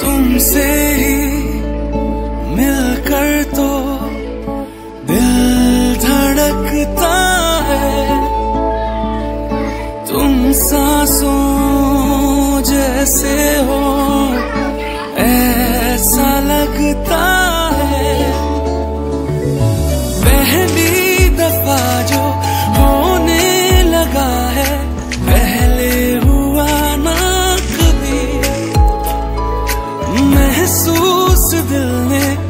तुमसे ही मिलकर तो सांसों जैसे हो, ऐसा लगता है। पहली दफ़ा जो होने लगा है, पहले हुआ ना कभी। महसूस दिल ने